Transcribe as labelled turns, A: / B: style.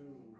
A: two